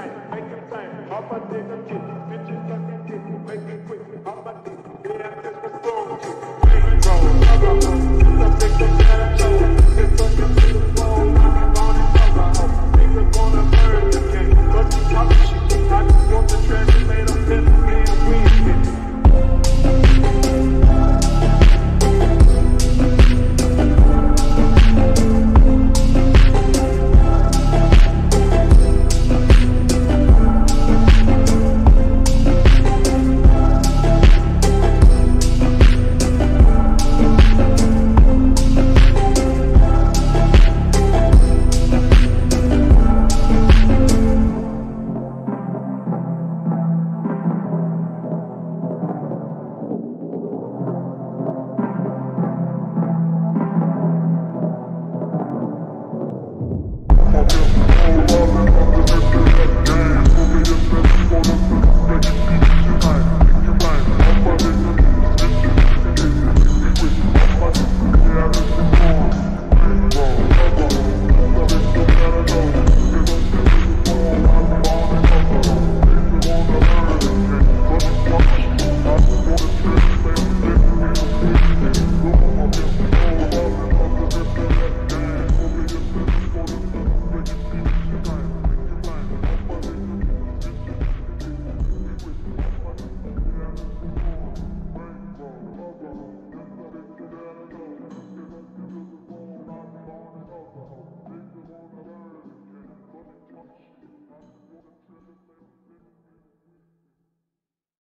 time, make them time. Hop up, take them chips.